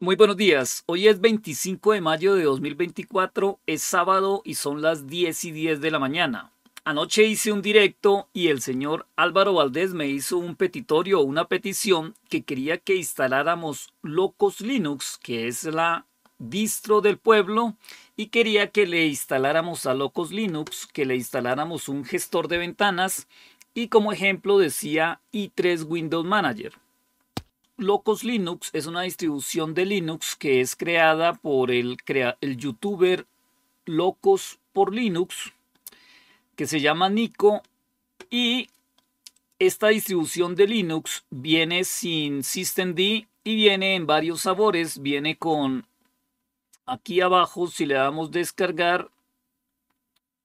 Muy buenos días. Hoy es 25 de mayo de 2024, es sábado y son las 10 y 10 de la mañana. Anoche hice un directo y el señor Álvaro Valdés me hizo un petitorio o una petición que quería que instaláramos Locos Linux, que es la distro del pueblo, y quería que le instaláramos a Locos Linux, que le instaláramos un gestor de ventanas y como ejemplo decía i3 Windows Manager. Locos Linux es una distribución de Linux que es creada por el, youtuber Locos por Linux, que se llama Nico, y esta distribución de Linux viene sin systemd y viene en varios sabores. Viene con aquí abajo, si le damos descargar,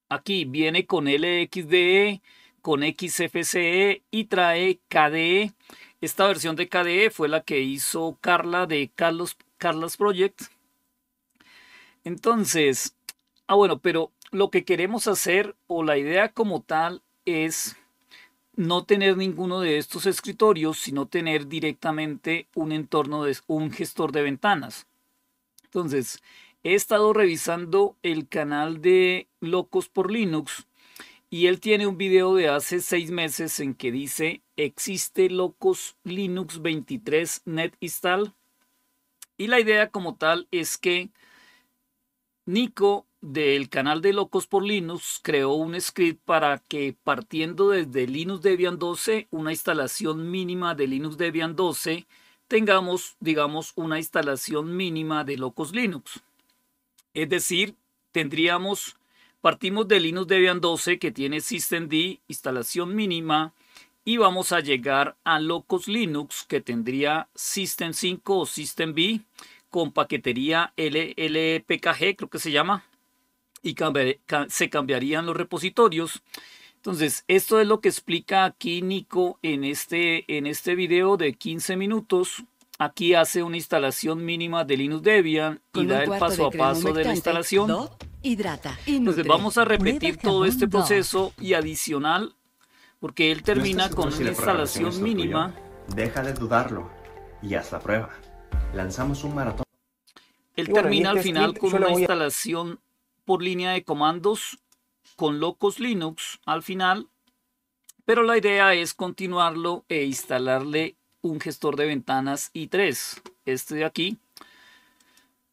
aquí viene con LXDE, con XFCE y trae KDE. Esta versión de KDE fue la que hizo Carla de Carlos, Carlos Project. Entonces, ah bueno, pero lo que queremos hacer o la idea como tal es no tener ninguno de estos escritorios, sino tener directamente un entorno de un gestor de ventanas. Entonces, he estado revisando el canal de Locos por Linux y él tiene un video de hace seis meses en que dice existe Locos Linux 23 net install. Y la idea como tal es que Nico del canal de Locos por Linux creó un script para que partiendo desde Linux Debian 12, una instalación mínima de Linux Debian 12, tengamos, digamos, una instalación mínima de Locos Linux. Es decir, tendríamos Partimos de Linux Debian 12 que tiene systemd, instalación mínima, y vamos a llegar a Locos Linux que tendría System 5 o System B con paquetería LLPKG, creo que se llama, y se cambiarían los repositorios. Entonces, esto es lo que explica aquí Nico en este, en este video de 15 minutos. Aquí hace una instalación mínima de Linux Debian y da el paso a paso de la instalación hidrata. Entonces vamos a repetir todo este proceso y adicional, porque él termina con una instalación mínima. Deja de dudarlo y haz la prueba. Lanzamos un maratón. Él termina al final con una instalación por línea de comandos con Locos Linux al final, pero la idea es continuarlo e instalarle un gestor de ventanas i3, este de aquí.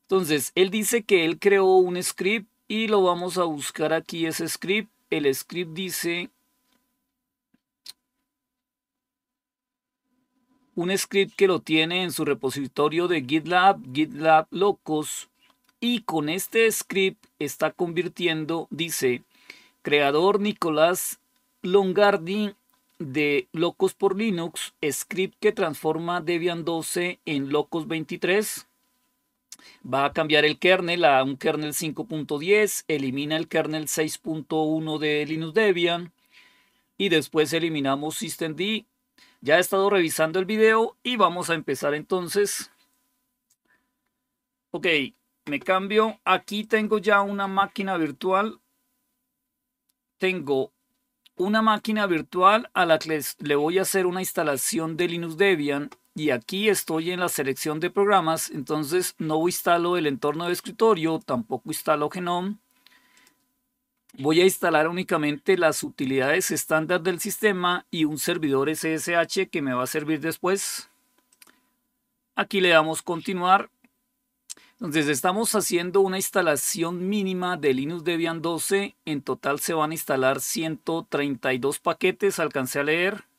Entonces, él dice que él creó un script y lo vamos a buscar aquí ese script. El script dice un script que lo tiene en su repositorio de GitLab, GitLab Locos, y con este script está convirtiendo, dice, creador Nicolás Longardi de Locos por Linux, script que transforma Debian 12 en Locos 23 va a cambiar el kernel a un kernel 5.10, elimina el kernel 6.1 de Linux Debian y después eliminamos systemd. Ya he estado revisando el video y vamos a empezar entonces. Ok, me cambio. Aquí tengo ya una máquina virtual. Tengo una máquina virtual a la que le voy a hacer una instalación de Linux Debian y aquí estoy en la selección de programas, entonces no instalo el entorno de escritorio, tampoco instalo Genome. Voy a instalar únicamente las utilidades estándar del sistema y un servidor SSH que me va a servir después. Aquí le damos continuar. Entonces estamos haciendo una instalación mínima de Linux Debian 12. En total se van a instalar 132 paquetes, alcancé a leer.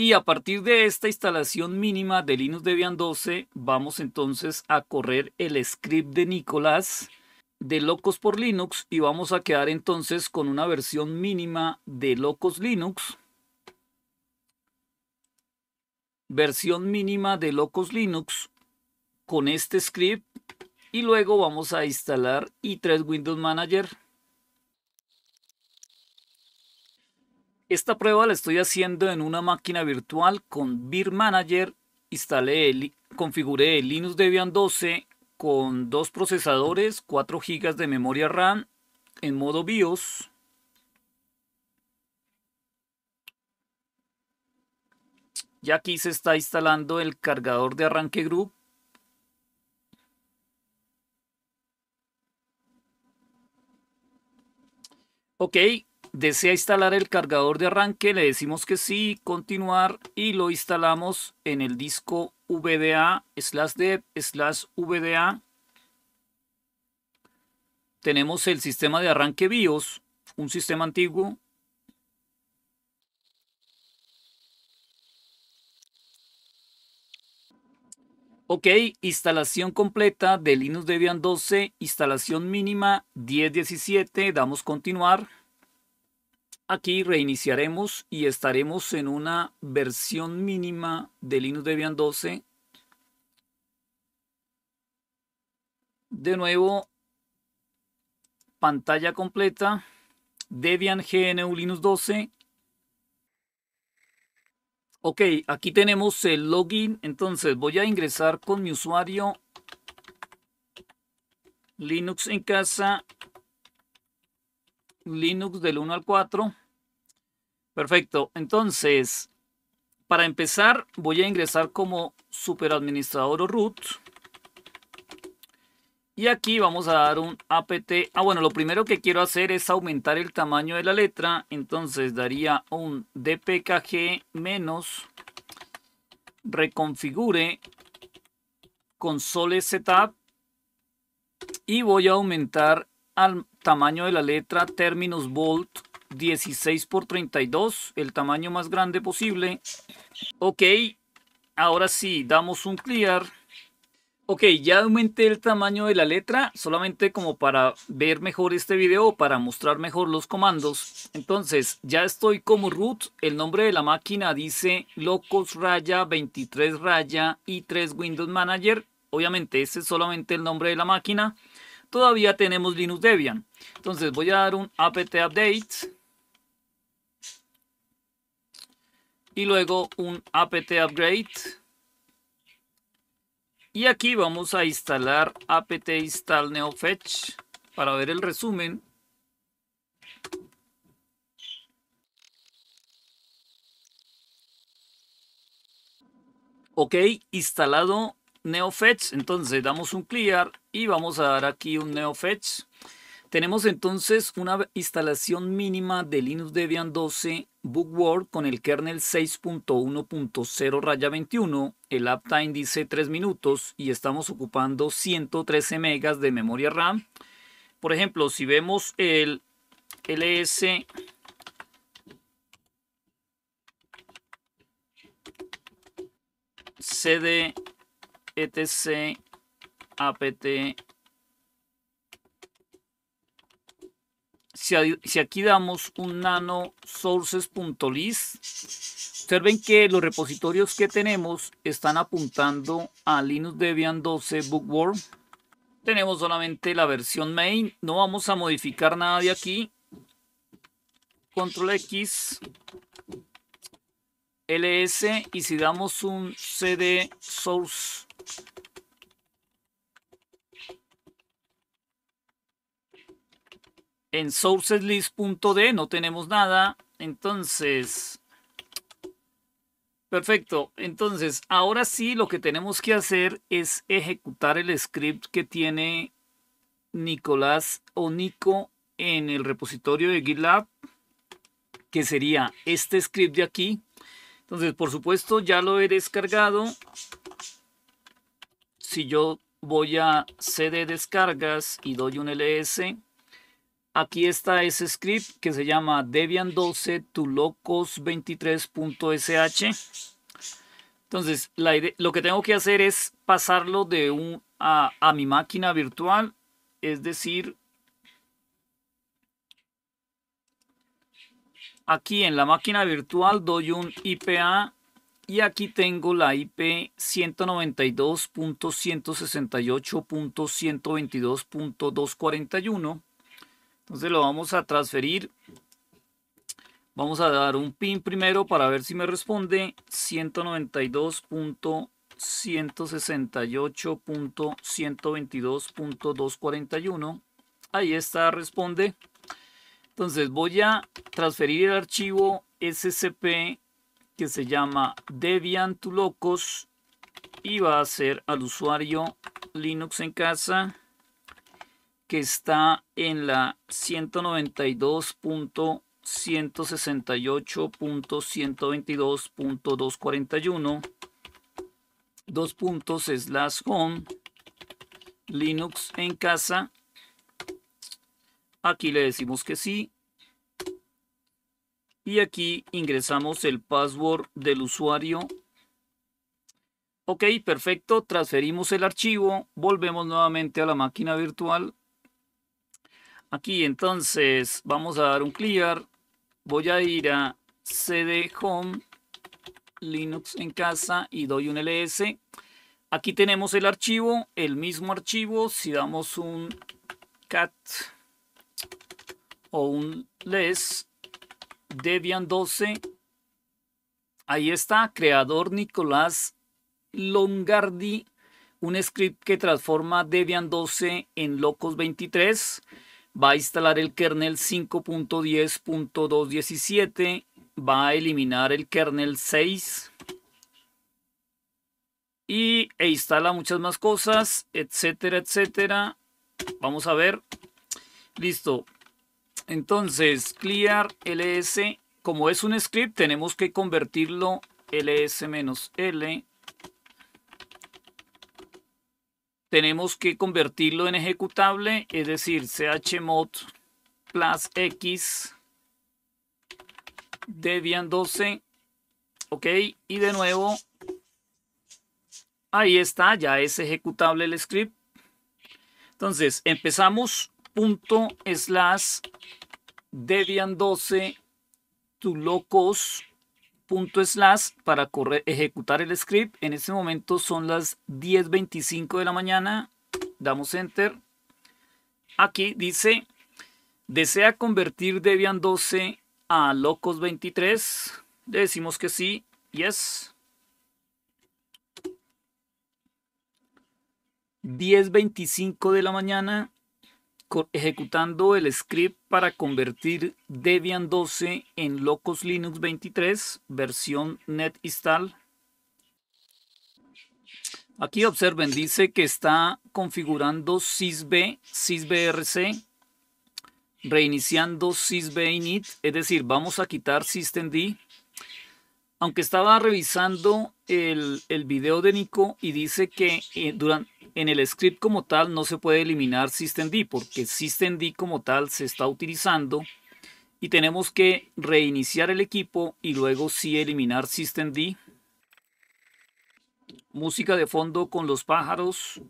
Y a partir de esta instalación mínima de Linux Debian 12, vamos entonces a correr el script de Nicolás de Locos por Linux y vamos a quedar entonces con una versión mínima de Locos Linux. Versión mínima de Locos Linux con este script y luego vamos a instalar i3 Windows Manager Esta prueba la estoy haciendo en una máquina virtual con Beer Manager. Instalé el, configuré el Linux Debian 12 con dos procesadores, 4 GB de memoria RAM en modo BIOS. Ya aquí se está instalando el cargador de arranque group. Ok, desea instalar el cargador de arranque, le decimos que sí, continuar y lo instalamos en el disco VDA slash dev slash VDA. Tenemos el sistema de arranque BIOS, un sistema antiguo. Ok, instalación completa de Linux Debian 12, instalación mínima 10.17, damos continuar. Aquí reiniciaremos y estaremos en una versión mínima de Linux Debian 12. De nuevo, pantalla completa, Debian GNU Linux 12. Ok, aquí tenemos el login, entonces voy a ingresar con mi usuario Linux en casa Linux del 1 al 4. Perfecto. Entonces, para empezar, voy a ingresar como superadministrador o root. Y aquí vamos a dar un apt. Ah, bueno, lo primero que quiero hacer es aumentar el tamaño de la letra. Entonces daría un dpkg menos reconfigure console setup y voy a aumentar al tamaño de la letra términos bold 16 por 32, el tamaño más grande posible. Ok, ahora sí, damos un clear. Ok, ya aumenté el tamaño de la letra, solamente como para ver mejor este video, para mostrar mejor los comandos. Entonces, ya estoy como root, el nombre de la máquina dice locos raya 23 raya y 3 Windows Manager. Obviamente, este es solamente el nombre de la máquina todavía tenemos Linux Debian. Entonces voy a dar un apt update. Y luego un apt upgrade. Y aquí vamos a instalar apt install neofetch para ver el resumen. Ok, instalado NeoFetch. Entonces damos un clear y vamos a dar aquí un NeoFetch. Tenemos entonces una instalación mínima de Linux Debian 12 Bookworld con el kernel 6.1.0 raya 21. El uptime dice 3 minutos y estamos ocupando 113 megas de memoria RAM. Por ejemplo, si vemos el ls cd etc apt si, aquí damos un nano sources.list observen que los repositorios que tenemos están apuntando a Linux Debian 12 Bookworm. Tenemos solamente la versión main. No vamos a modificar nada de aquí. Control X ls y si damos un cd source en sourceslist.d no tenemos nada. Entonces, perfecto. Entonces, ahora sí lo que tenemos que hacer es ejecutar el script que tiene Nicolás o Nico en el repositorio de GitLab, que sería este script de aquí. Entonces, por supuesto, ya lo he descargado. Si yo voy a cd descargas y doy un ls, Aquí está ese script que se llama debian12 tulocos23.sh. Entonces, lo que tengo que hacer es pasarlo de un, a, a mi máquina virtual, es decir, aquí en la máquina virtual doy un IPA y aquí tengo la IP 192.168.122.241 entonces lo vamos a transferir. Vamos a dar un pin primero para ver si me responde. 192.168.122.241. Ahí está, responde. Entonces voy a transferir el archivo SCP que se llama Debian to Locos y va a ser al usuario Linux en casa que está en la 192.168.122.241 dos puntos slash home linux en casa. Aquí le decimos que sí y aquí ingresamos el password del usuario ok perfecto transferimos el archivo volvemos nuevamente a la máquina virtual aquí entonces vamos a dar un clear voy a ir a cd home Linux en casa y doy un ls. Aquí tenemos el archivo, el mismo archivo. Si damos un cat o un les debian 12, ahí está, creador Nicolás Longardi, un script que transforma Debian 12 en Locos 23. Va a instalar el kernel 5.10.217 va a eliminar el kernel 6 y e instala muchas más cosas, etcétera, etcétera. Vamos a ver. Listo. Entonces, clear ls, como es un script, tenemos que convertirlo ls-l. Tenemos que convertirlo en ejecutable, es decir, chmod plus x Debian 12. Ok, y de nuevo, ahí está, ya es ejecutable el script. Entonces, empezamos punto slash debian 12 tu locos punto slash para correr, ejecutar el script. En este momento son las 10.25 de la mañana. Damos enter. Aquí dice, desea convertir Debian 12 a Locos 23. Le decimos que sí. Yes. 10.25 de la mañana ejecutando el script para convertir Debian 12 en Locos Linux 23 versión net install. Aquí observen, dice que está configurando sysb, sysbrc reiniciando sysb init, es decir, vamos a quitar systemd. Aunque estaba revisando el, el video de Nico y dice que eh, durante, en el script como tal no se puede eliminar systemd porque systemd como tal se está utilizando y tenemos que reiniciar el equipo y luego sí eliminar systemd. Música de fondo con los pájaros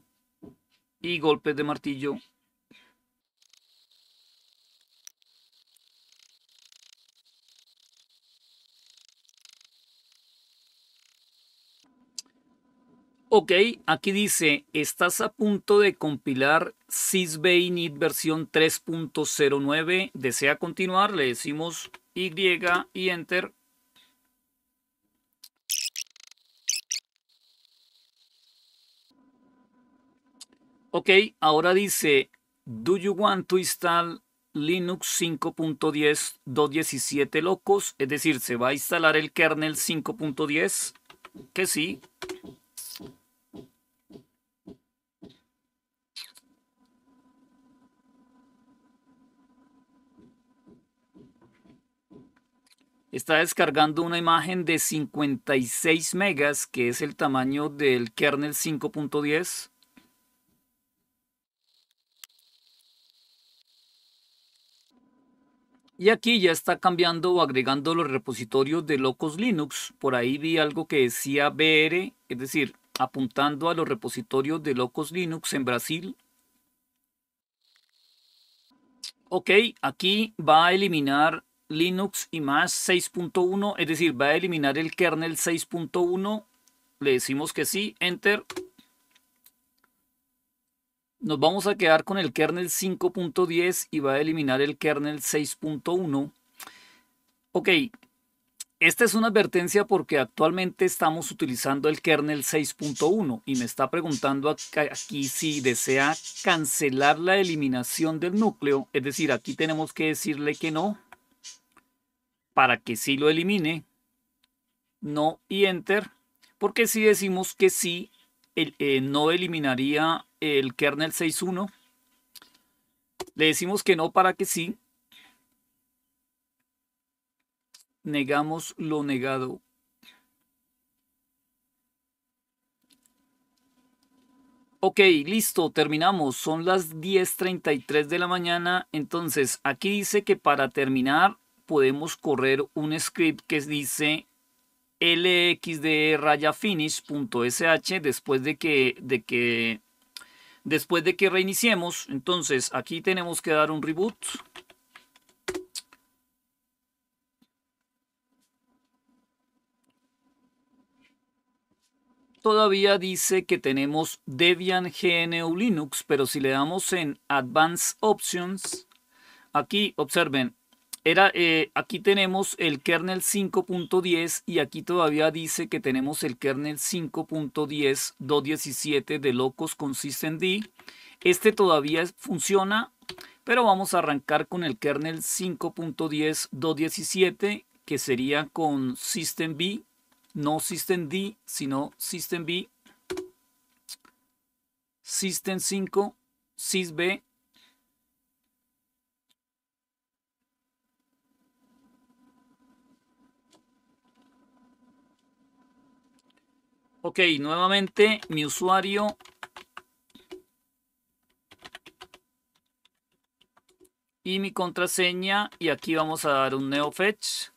y golpes de martillo Ok, aquí dice, estás a punto de compilar sysbinit versión 3.09, desea continuar, le decimos Y y Enter. Ok, ahora dice, do you want to install Linux 5.10 locos? Es decir, se va a instalar el kernel 5.10, que sí. Está descargando una imagen de 56 megas, que es el tamaño del kernel 5.10. Y aquí ya está cambiando o agregando los repositorios de Locos Linux. Por ahí vi algo que decía BR, es decir, apuntando a los repositorios de Locos Linux en Brasil. Ok, aquí va a eliminar Linux y más 6.1, es decir, va a eliminar el kernel 6.1. Le decimos que sí, enter. Nos vamos a quedar con el kernel 5.10 y va a eliminar el kernel 6.1. Ok, esta es una advertencia porque actualmente estamos utilizando el kernel 6.1 y me está preguntando aquí si desea cancelar la eliminación del núcleo. Es decir, aquí tenemos que decirle que no para que sí lo elimine, no y enter, porque si decimos que sí, eh, no eliminaría el kernel 6.1. Le decimos que no para que sí. Negamos lo negado. Ok, listo, terminamos. Son las 10.33 de la mañana. Entonces, aquí dice que para terminar podemos correr un script que dice lxd raya finish.sh después de que, de que después de que reiniciemos. Entonces, aquí tenemos que dar un reboot. todavía dice que tenemos Debian GNU Linux, pero si le damos en Advanced Options, aquí observen, era, eh, aquí tenemos el kernel 5.10 y aquí todavía dice que tenemos el kernel 5.10.217 de locos con systemd. Este todavía funciona, pero vamos a arrancar con el kernel 5.10.217 que sería con systemd no System D, sino System B, System 5, SysB, Ok, nuevamente mi usuario y mi contraseña y aquí vamos a dar un neofetch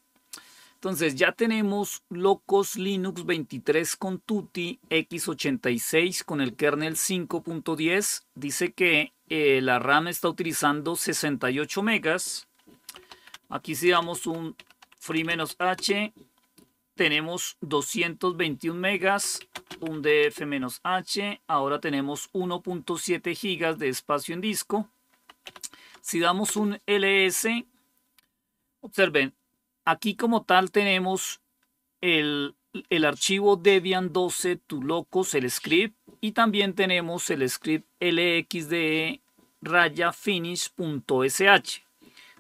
entonces ya tenemos Locos Linux 23 con Tutti x86 con el kernel 5.10. Dice que eh, la RAM está utilizando 68 megas. Aquí si damos un free-h, tenemos 221 megas, un df-h, ahora tenemos 1.7 gigas de espacio en disco. Si damos un ls, observen, aquí como tal tenemos el, archivo Debian 12 tu locos, el script, y también tenemos el script lxde raya finish.sh.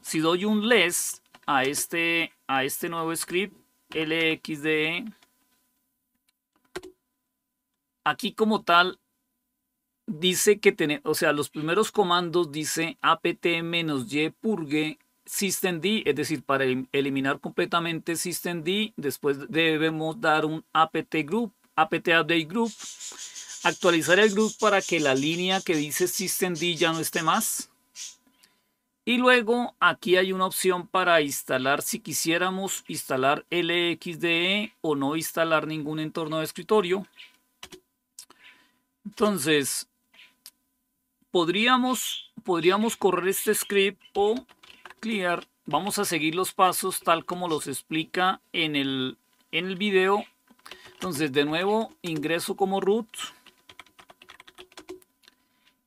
Si doy un less a este, a este nuevo script, lxde, aquí como tal dice que tenemos, o sea, los primeros comandos dice apt-y purge systemd, es decir, para eliminar completamente systemd, después debemos dar un apt group, apt update group, actualizar el group para que la línea que dice systemd ya no esté más. Y luego aquí hay una opción para instalar si quisiéramos instalar LXDE o no instalar ningún entorno de escritorio. Entonces, podríamos, podríamos correr este script o clear, vamos a seguir los pasos tal como los explica en el, en el video. Entonces, de nuevo, ingreso como root.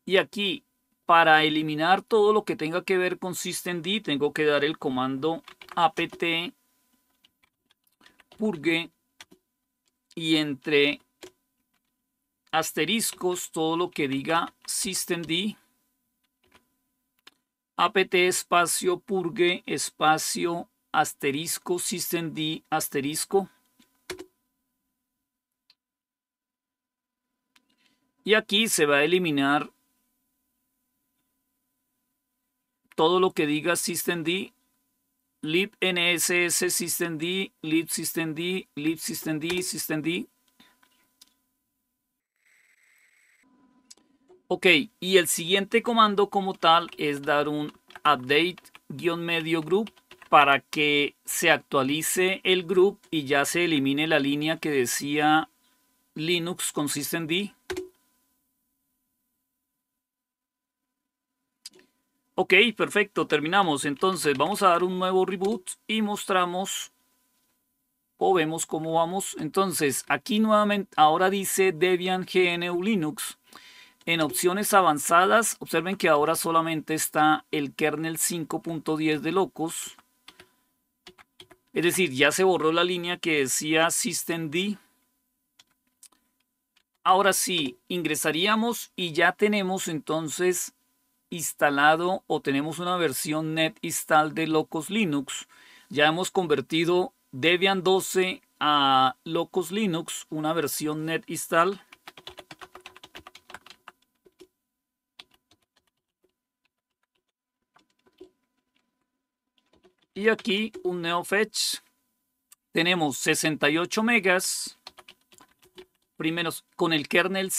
Y aquí, para eliminar todo lo que tenga que ver con systemd, tengo que dar el comando apt purge y entre asteriscos todo lo que diga systemd apt espacio purge espacio asterisco systemd asterisco. Y aquí se va a eliminar todo lo que diga systemd, libnss systemd, libsystemd, libsystemd, systemd. Ok, y el siguiente comando como tal es dar un update-medio group para que se actualice el group y ya se elimine la línea que decía Linux con systemd. Ok, perfecto, terminamos. Entonces vamos a dar un nuevo reboot y mostramos o vemos cómo vamos. Entonces aquí nuevamente, ahora dice Debian GNU Linux. En opciones avanzadas, observen que ahora solamente está el kernel 5.10 de locos. Es decir, ya se borró la línea que decía systemd. Ahora sí, ingresaríamos y ya tenemos entonces instalado o tenemos una versión net install de Locos Linux. Ya hemos convertido Debian 12 a Locos Linux, una versión net install. Y aquí un NeoFetch. Tenemos 68 megas. Primero con el kernel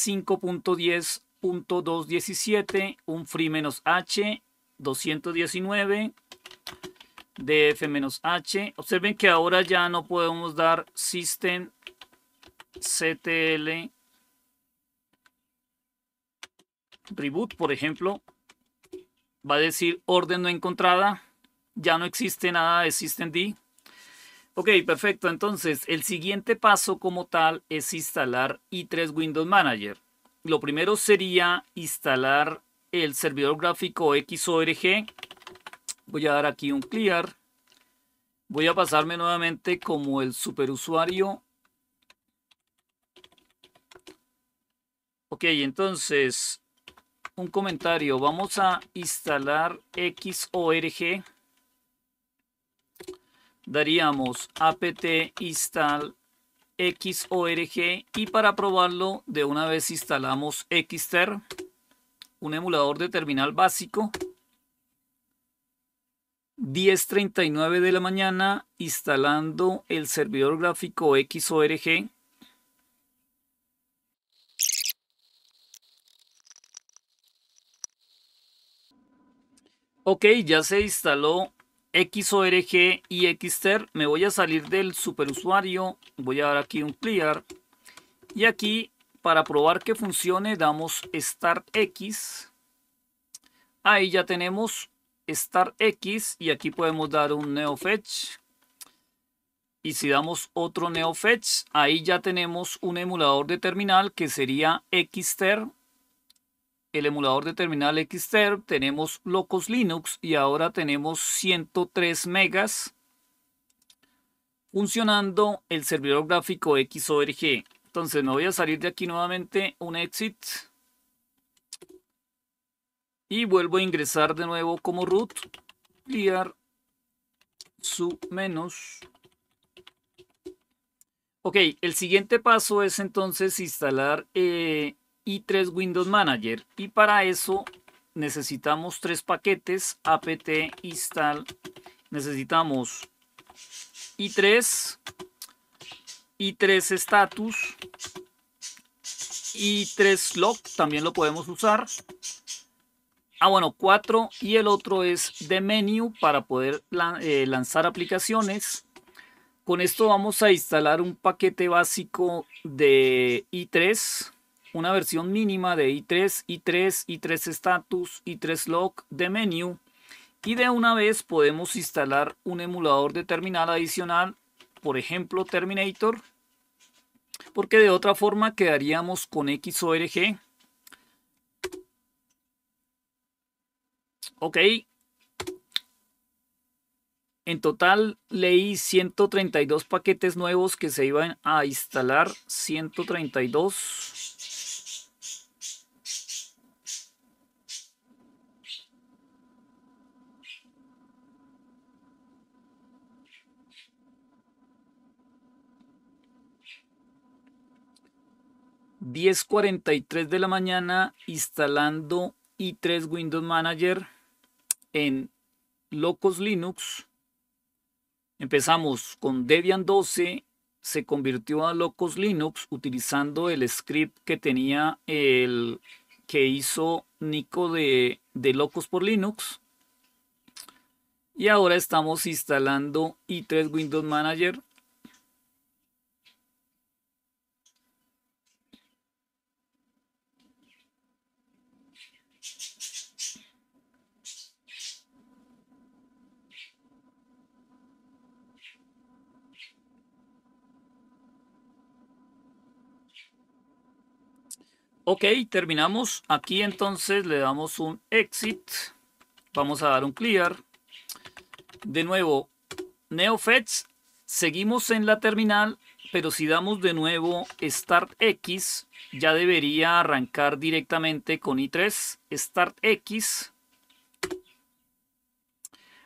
5.10.217. Un free-h 219 df-h. Observen que ahora ya no podemos dar system ctl reboot, por ejemplo. Va a decir orden no encontrada. Ya no existe nada de systemd. Ok, perfecto. Entonces, el siguiente paso como tal es instalar i3 Windows Manager. Lo primero sería instalar el servidor gráfico XORG Voy a dar aquí un clear. Voy a pasarme nuevamente como el superusuario. Ok, entonces, un comentario. Vamos a instalar XORG. Daríamos apt install XORG y para probarlo de una vez instalamos Xter, un emulador de terminal básico. 10.39 de la mañana instalando el servidor gráfico XORG. Ok, ya se instaló XORG y Xter. Me voy a salir del superusuario. Voy a dar aquí un clear. Y aquí, para probar que funcione, damos Start X. Ahí ya tenemos Start X y aquí podemos dar un NeoFetch. Y si damos otro NeoFetch, ahí ya tenemos un emulador de terminal que sería Xter. El emulador de terminal Xter, tenemos Locos Linux y ahora tenemos 103 megas funcionando el servidor gráfico XORG. Entonces me voy a salir de aquí nuevamente, un exit y vuelvo a ingresar de nuevo como root clear su menos ok el siguiente paso es entonces instalar eh, i3 Windows Manager. Y para eso necesitamos tres paquetes apt install necesitamos i3 i3 status i3 log también lo podemos usar. Ah, bueno, 4 y el otro es de menú para poder eh, lanzar aplicaciones. Con esto vamos a instalar un paquete básico de i3, una versión mínima de i3, i3, i3 status, i3 log de menú. Y de una vez podemos instalar un emulador de terminal adicional, por ejemplo Terminator, porque de otra forma quedaríamos con XORG Ok. En total leí 132 paquetes nuevos que se iban a instalar. 132. ...10.43 de la mañana... ...instalando i3 Windows Manager en Locos Linux. Empezamos con Debian 12, se convirtió a Locos Linux utilizando el script que tenía el que hizo Nico de, de Locos por Linux. Y ahora estamos instalando i3 Windows Manager Ok, terminamos. Aquí entonces le damos un exit. Vamos a dar un clear. De nuevo, NeoFetch. Seguimos en la terminal, pero si damos de nuevo Start X, ya debería arrancar directamente con i3. Start X.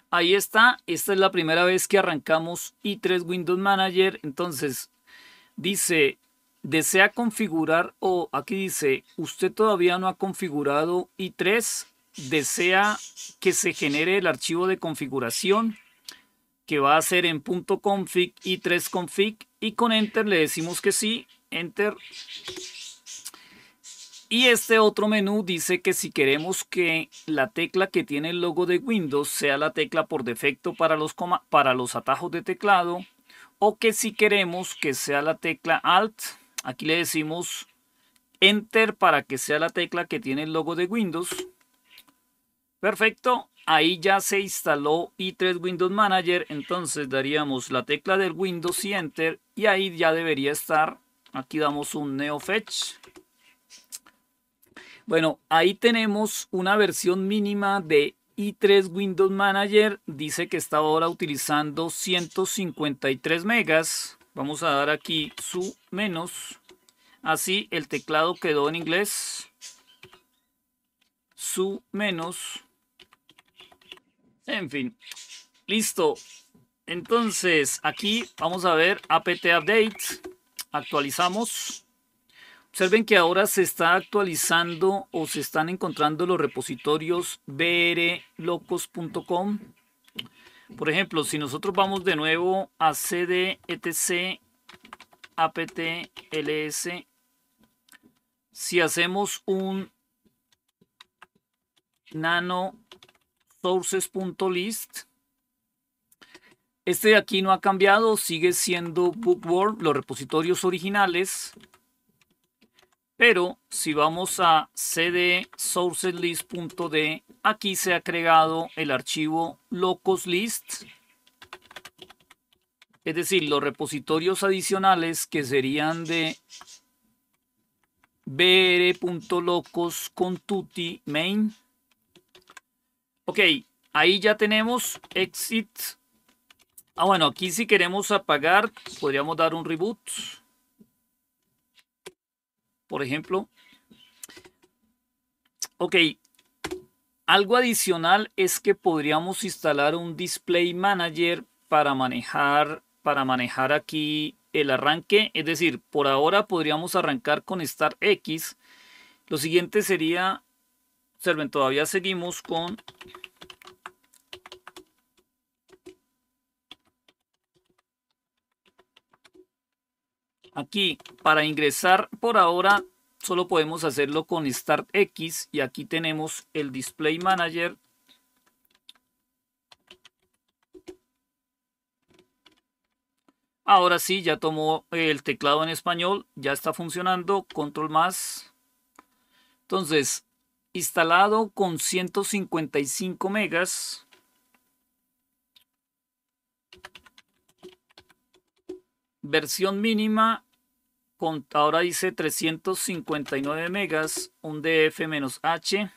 Ahí está. Esta es la primera vez que arrancamos i3 Windows Manager. Entonces, dice desea configurar o aquí dice usted todavía no ha configurado i3 desea que se genere el archivo de configuración que va a ser en .config y 3config y con enter le decimos que sí, enter. Y este otro menú dice que si queremos que la tecla que tiene el logo de Windows sea la tecla por defecto para los, para los atajos de teclado o que si queremos que sea la tecla Alt, aquí le decimos Enter para que sea la tecla que tiene el logo de Windows. Perfecto, ahí ya se instaló i3 Windows Manager, entonces daríamos la tecla del Windows y Enter y ahí ya debería estar. Aquí damos un Neo Fetch. Bueno, ahí tenemos una versión mínima de i3 Windows Manager. Dice que está ahora utilizando 153 megas. Vamos a dar aquí su menos. Así el teclado quedó en inglés. Su menos en fin, listo. Entonces, aquí vamos a ver apt update. Actualizamos. Observen que ahora se está actualizando o se están encontrando los repositorios brlocos.com. Por ejemplo, si nosotros vamos de nuevo a cd etc apt ls, si hacemos un nano sources.list. Este de aquí no ha cambiado, sigue siendo bookworm, los repositorios originales. Pero si vamos a cd sourceslist.d, aquí se ha agregado el archivo locoslist. Es decir, los repositorios adicionales que serían de br.locos con main Ok, ahí ya tenemos exit. Ah, bueno, aquí si queremos apagar, podríamos dar un reboot. Por ejemplo. Ok, algo adicional es que podríamos instalar un Display Manager para manejar, para manejar aquí el arranque. Es decir, por ahora podríamos arrancar con Start X. Lo siguiente sería Observen, todavía seguimos con aquí para ingresar por ahora solo podemos hacerlo con Start X y aquí tenemos el Display Manager Ahora sí, ya tomó el teclado en español, ya está funcionando, control más. Entonces, instalado con 155 megas. Versión mínima, ahora dice 359 megas, un DF-H.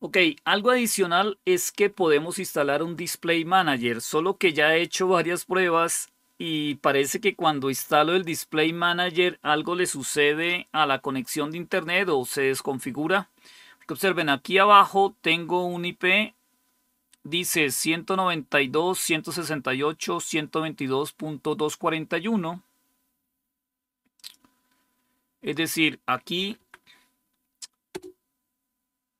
Ok, algo adicional es que podemos instalar un Display Manager, solo que ya he hecho varias pruebas y parece que cuando instalo el Display Manager algo le sucede a la conexión de internet o se desconfigura. observen, aquí abajo tengo un IP, dice 192, 168, 122.241. Es decir, aquí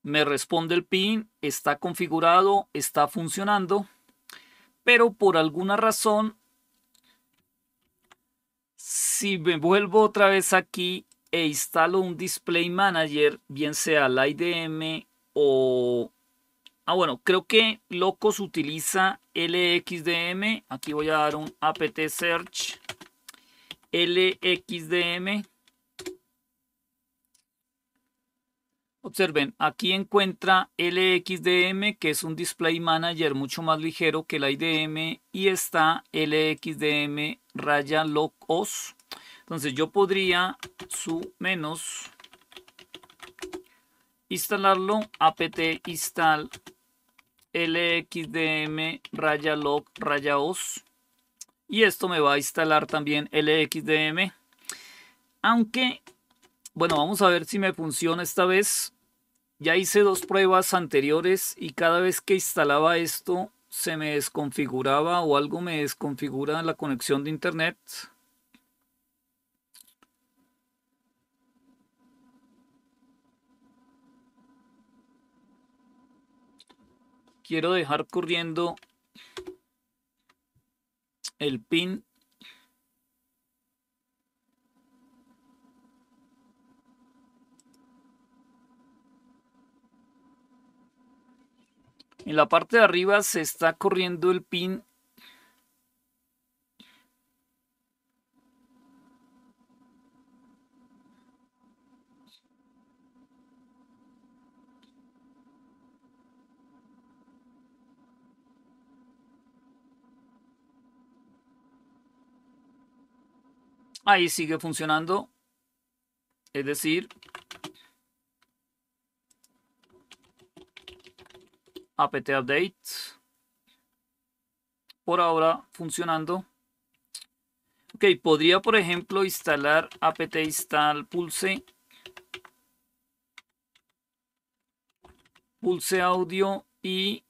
me responde el PIN, está configurado, está funcionando, pero por alguna razón si me vuelvo otra vez aquí e instalo un Display Manager, bien sea el IDM o... Ah, bueno, creo que Locos utiliza LXDM. Aquí voy a dar un apt search LXDM. Observen, aquí encuentra LXDM, que es un Display Manager mucho más ligero que el IDM, y está LXDM raya locos. Entonces yo podría su menos instalarlo apt install lxdm raya log raya os. Y esto me va a instalar también lxdm aunque bueno vamos a ver si me funciona esta vez ya hice dos pruebas anteriores y cada vez que instalaba esto se me desconfiguraba o algo me desconfigura la conexión de internet. Quiero dejar corriendo el pin En la parte de arriba se está corriendo el pin Ahí sigue funcionando. Es decir, apt update. Por ahora funcionando. Ok, podría por ejemplo instalar apt install pulse. Pulse audio y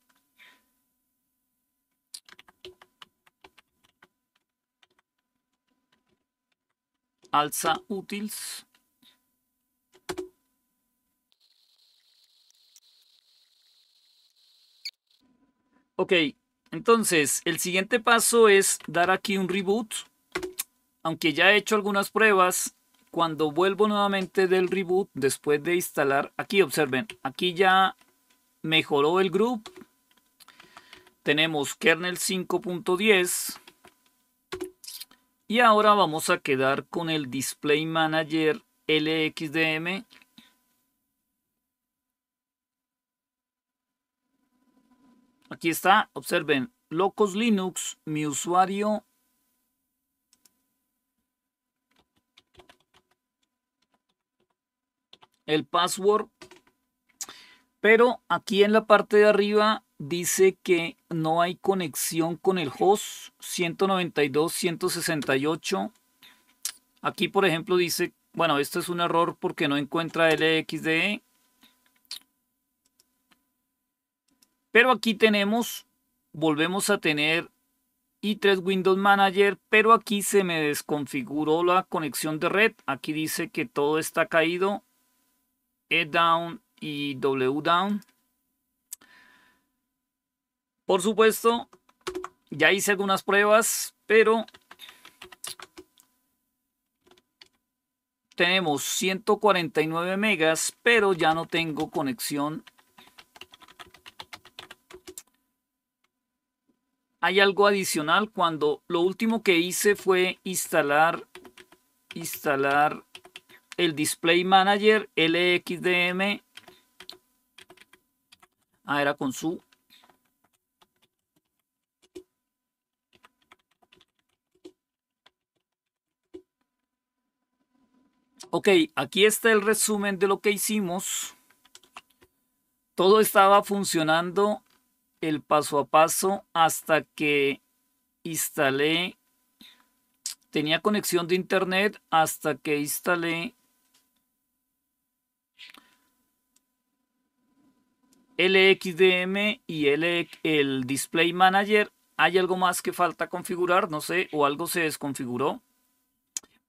alza utils. Ok, entonces el siguiente paso es dar aquí un reboot. Aunque ya he hecho algunas pruebas, cuando vuelvo nuevamente del reboot, después de instalar, aquí observen, aquí ya mejoró el group. Tenemos kernel 5.10 y ahora vamos a quedar con el Display Manager LXDM. Aquí está, observen, Locos Linux, mi usuario el password. Pero aquí en la parte de arriba dice que no hay conexión con el host 192.168. Aquí, por ejemplo, dice, bueno, esto es un error porque no encuentra LXDE. Pero aquí tenemos, volvemos a tener i3 Windows Manager, pero aquí se me desconfiguró la conexión de red. Aquí dice que todo está caído. E down y W down. Por supuesto, ya hice algunas pruebas, pero tenemos 149 megas, pero ya no tengo conexión. Hay algo adicional cuando lo último que hice fue instalar instalar el Display Manager LXDM. Ah, era con su Ok, aquí está el resumen de lo que hicimos. Todo estaba funcionando el paso a paso hasta que instalé, tenía conexión de internet hasta que instalé LXDM y el Display Manager. ¿Hay algo más que falta configurar? No sé, o algo se desconfiguró.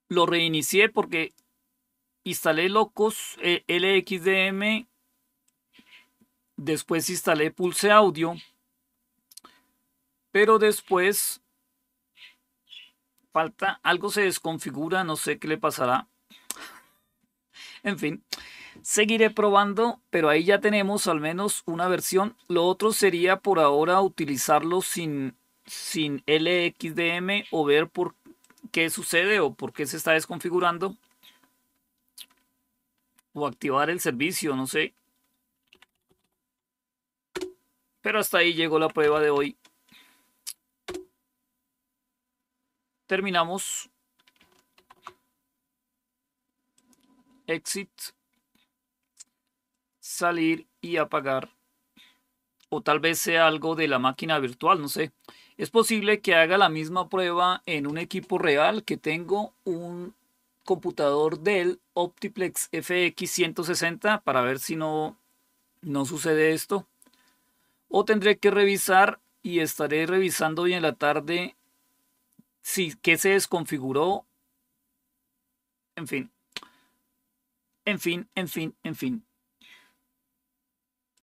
Lo reinicié porque instalé Locos eh, LXDM, después instalé Pulse Audio, pero después falta, algo se desconfigura, no sé qué le pasará. En fin, seguiré probando, pero ahí ya tenemos al menos una versión. Lo otro sería por ahora utilizarlo sin, sin LXDM o ver por qué sucede o por qué se está desconfigurando o activar el servicio, no sé. Pero hasta ahí llegó la prueba de hoy. Terminamos. Exit. Salir y apagar. O tal vez sea algo de la máquina virtual, no sé. Es posible que haga la misma prueba en un equipo real que tengo un computador del Optiplex FX 160 para ver si no, no sucede esto. O tendré que revisar y estaré revisando hoy en la tarde si que se desconfiguró. En fin. En fin, en fin, en fin.